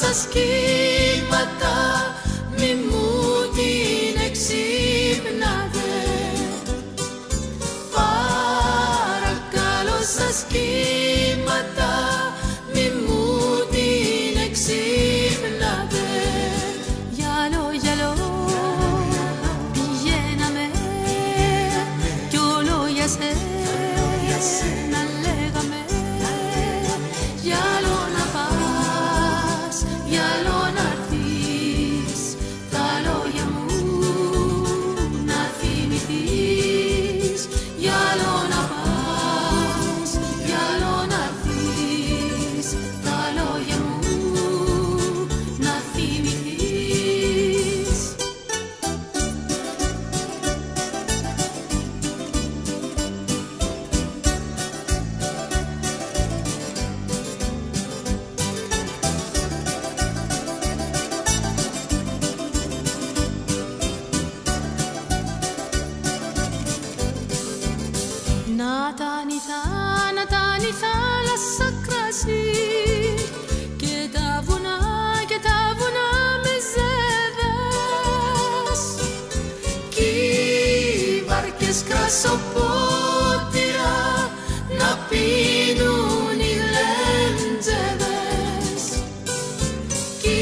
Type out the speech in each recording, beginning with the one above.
σας κύματα μη μου την εξύπνατε Παρακαλώ σας κύματα μη μου την εξύπνατε Γυαλό, γυαλό πηγαίναμε κι όλο για σένα. Νάτανη, θάνατανη θάλασσα κρασί Και τα βουνά, και τα βουνά με ζέδες Κι βαρκές κρασοπότια να πίνουν οι λέντζεδες Κι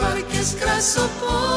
βαρκές κρασοπότια